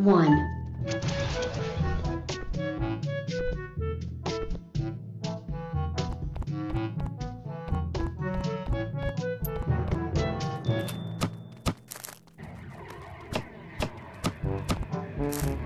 1. Mm-hmm.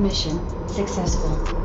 Mission successful.